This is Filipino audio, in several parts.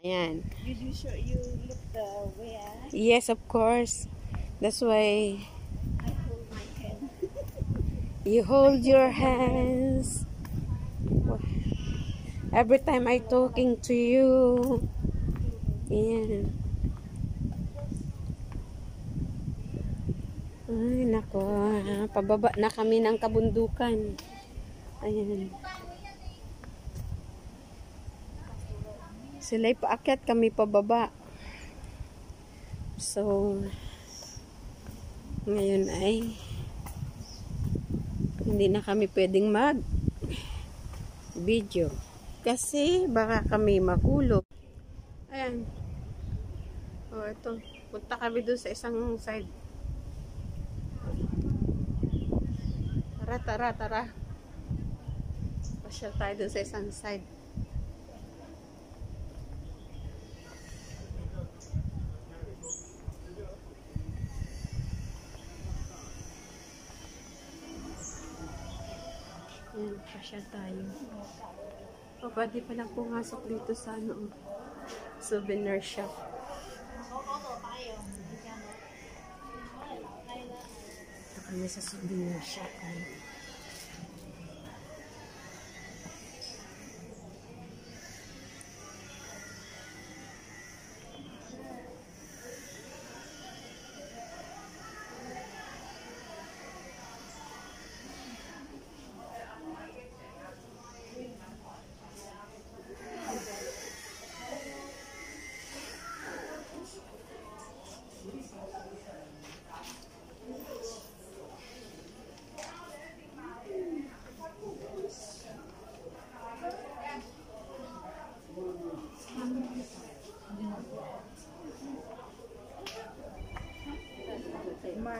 Ayan. Did you show you look the way I, Yes, of course. That's why I hold my hand? you hold your hands. Every time I talking to you. Ayan. Ay, nako. Pababa na kami ng kabundukan. Ayan. Sila'y paakyat, kami pababa. So, ngayon ay hindi na kami pwedeng mag video. Kasi baka kami mahulog. Ayan. O, oh, ito. Punta kami doon sa isang side. Tara, tara, tara. Pasyal tayo doon sa isang side. Ayan, pasyal tayo. O, pwede pa lang pumasok dito sa ano, souvenir shop. Ito kami sa souvenir shop. Ayan.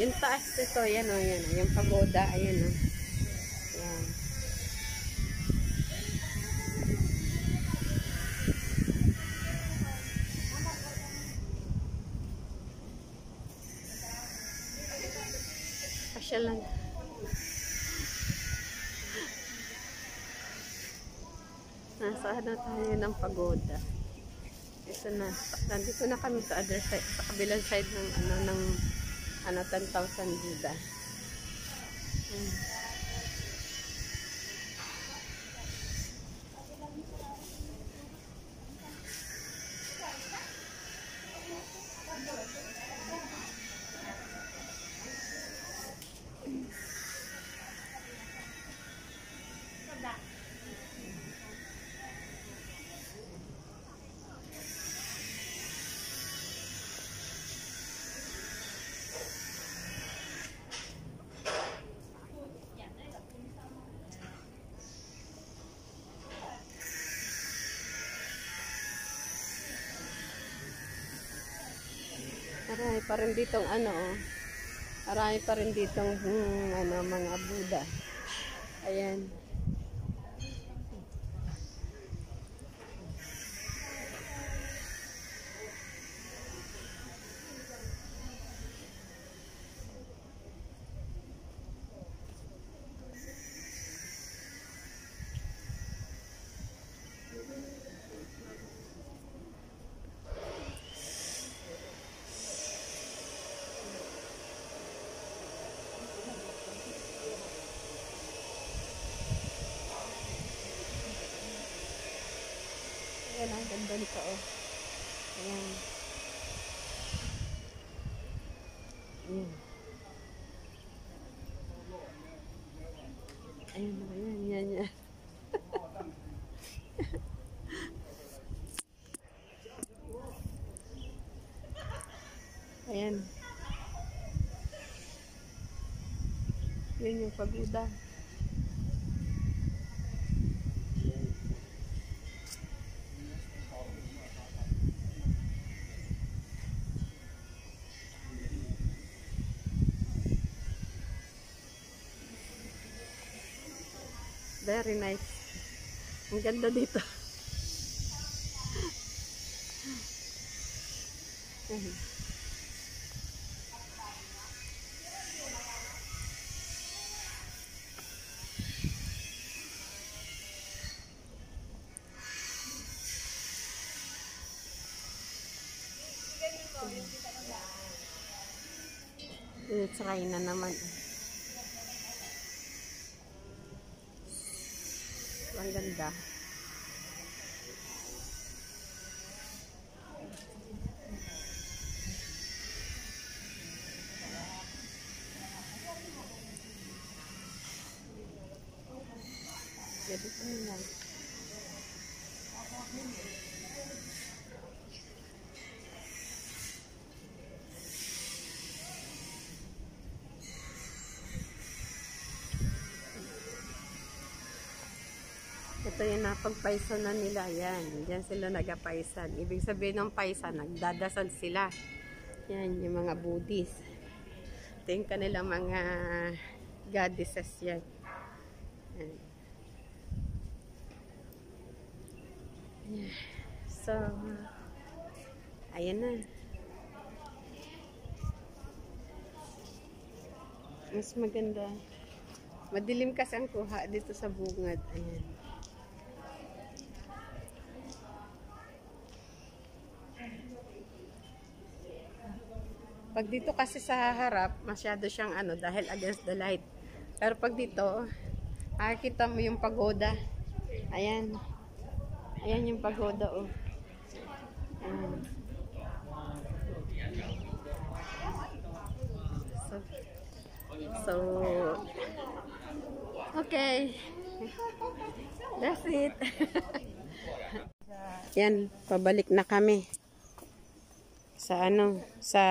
Yung taas ito, yan o, yan o. Yung pagoda, ayan o. Yan. Pasya lang. Nasa ano tayo ng pagoda. Ito na. Nandito na kami sa other side, sa kabilang side ng ano ng ano 10,000 Buddha. Hmm. Pa rin ditong ano, oh. Marami pa rin ditong hmm, ano, mga Buddha. Ayan. Ayan, ang ganda nito, oh. Ayan. Ayan. Ayan, ayan, yan, yan. Ayan. Yan yung pagoda. Very nice. Ang ganda dito. It's rain na naman. Ang ganda. Ganda pa Ito yung napagpaisan na nila. Yan. Yan sila nagapaisan. Ibig sabihin ng paisan, nagdadasal sila. Yan, yung mga Buddhist. Ito yung kanilang mga goddesses. Yan. Yan. So, ayan na. Mas maganda. Madilim kasi ang kuha dito sa bungad. Ayan. Pag dito kasi sa harap, masyado siyang ano, dahil against the light. Pero pag dito, makikita mo yung pagoda. Ayan. Ayan yung pagoda, oh. Ayan. So, so, okay. That's it. Yan, pabalik na kami sa ano, sa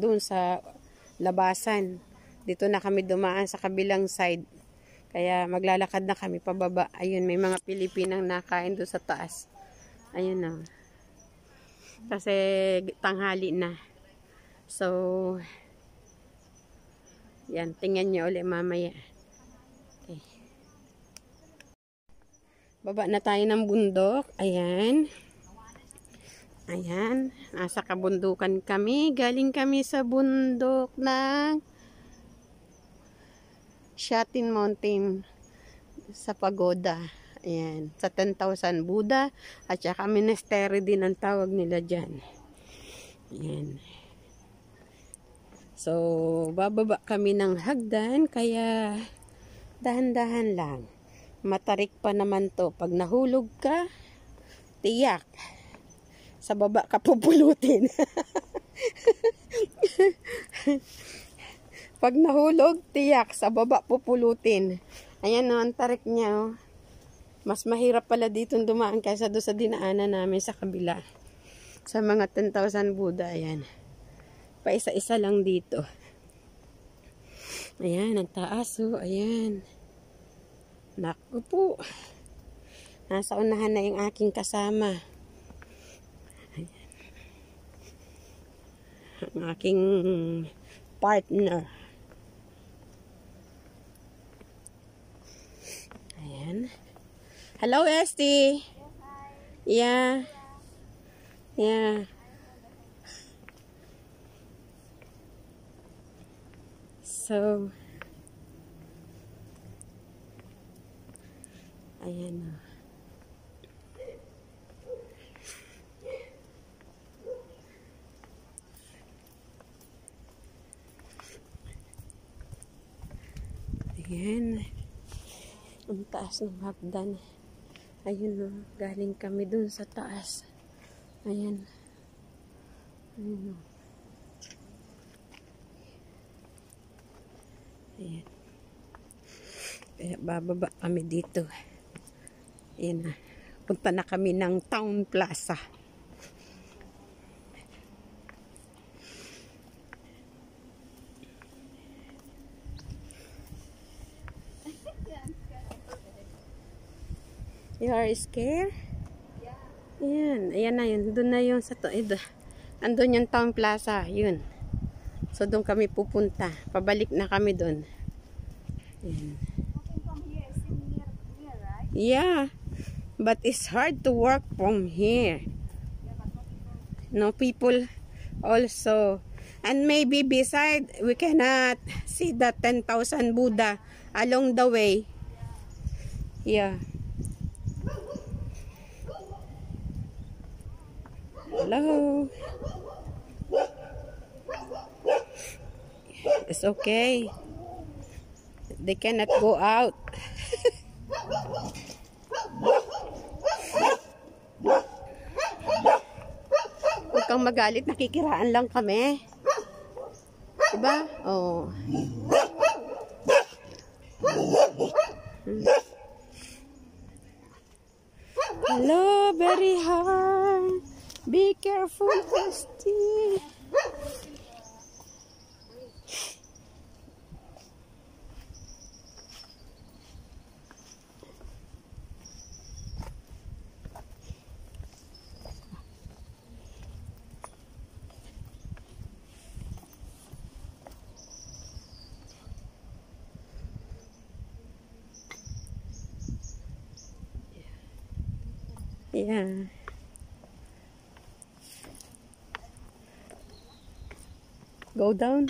doon sa labasan. Dito na kami dumaan sa kabilang side. Kaya maglalakad na kami pababa. Ayun, may mga Pilipinang nakain doon sa taas. Ayun na. Kasi tanghali na. So, yan, tingnan nyo ulit mamaya. Okay. Baba na tayo ng bundok. Ayan. Ayan, nasa kabundukan kami. Galing kami sa bundok ng Shatin Mountain sa Pagoda. Ayan, sa 10,000 Buddha at saka monastery din ang tawag nila dyan. Ayan. So, bababa kami ng hagdan kaya dahan-dahan lang. Matarik pa naman to. Pag nahulog ka, tiyak sa baba ka pupulutin. Pag nahulog, tiyak, sa baba pupulutin. Ayan no, ang tarik niya. Oh. Mas mahirap pala dito dumaan kaysa doon sa dinaanan namin sa kabila. Sa mga 10,000 Buddha, ayan. Paisa-isa lang dito. Ayan, ang taas oh, ayan. Naku po. Nasa unahan na yung aking kasama. Ang aking partner. Ayan. Hello, Esty. Yeah. Yeah. So, ayan na. Ayan. Ang taas ng hagdan. Ayun o, galing kami dun sa taas. Ayan. Ayun o. Ayan. Kaya bababa kami dito. Ayan na. Punta na kami ng Town Plaza. You are scared? Ayan. Ayan na yun. Doon na yun sa to. Ito. Andun yung Town Plaza. Yun. So, doon kami pupunta. Pabalik na kami doon. Yeah. But it's hard to work from here. Yeah. No people also. And maybe beside, we cannot see the 10,000 Buddha along the way. Yeah. Hello. It's okay. They cannot go out. Huwag kang magalit, nakikiraan lang kami. Diba? Oo. Hmm. Hello, very hard. Be careful, Christy. Yeah. Go down.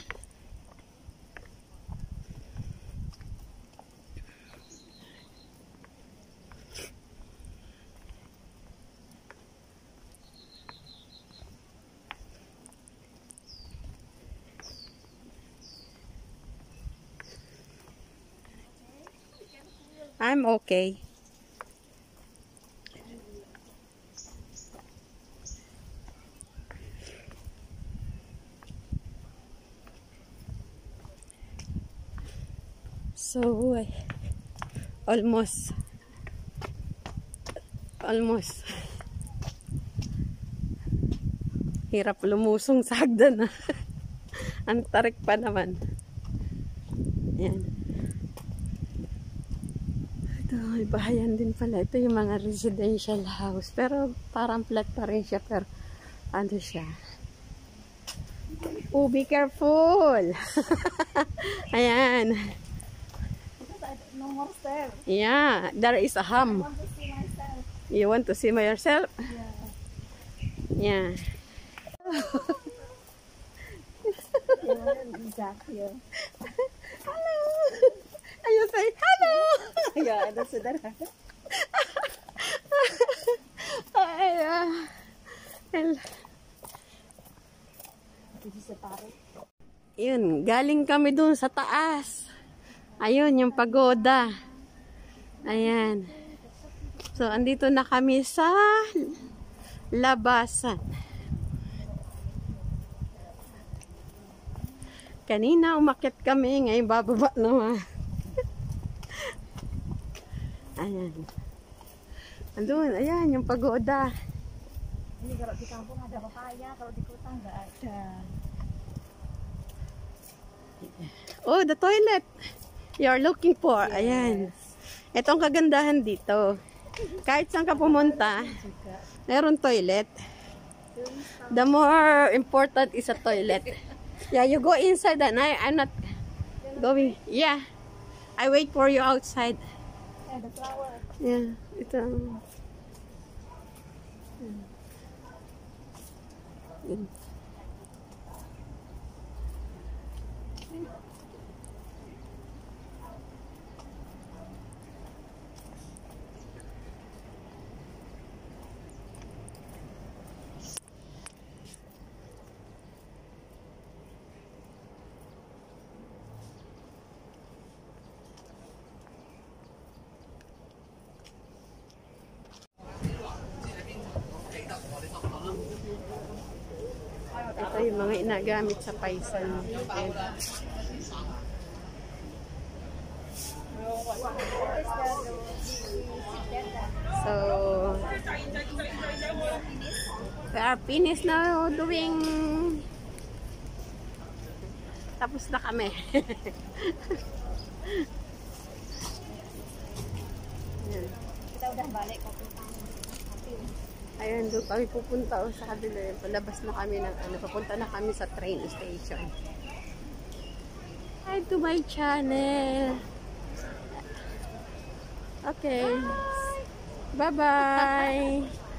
I'm okay. Almost, almost, hirap lumusong sa hagdan na. Ang tarik pa naman. Yan. Ito, may bahayan din pala. Ito yung mga residential house. Pero parang flat pa rin siya. Pero ano siya. Oh, be careful! Ayan. I, no more stairs. Yeah, there is a I hum. want to see myself. You want to see my yourself? Yeah. Yeah. Hello. And you say hello. Yeah, that's it. Ay, ah. Hel- This is a parrot. Yun, galing kami dun sa taas. Ayun, yung pagoda. Ayan. So, andito na kami sa labasan. Kanina umakyat kami, ngayon bababa naman. ayan. Andun, ayan, yung pagoda. Ini kalau di kampung ada papaya, kalau di kota nggak ada. Oh, the toilet. You're looking for. Ayan. Ito ang kagandahan dito. Kahit saan ka pumunta, meron toilet. The more important is a toilet. Yeah, you go inside and I, I'm not going. Yeah. I wait for you outside. Eh, the flower. Yeah. Ito. Yun. Mga inagamit sa paisan. Ayan. So, we are finished now doing tapos na kami. Kita udah balik kok. Ayan, doon kami pupunta o sa kabila. Palabas na kami ng ano, papunta na kami sa train station. Hi to my channel. Okay. Bye-bye.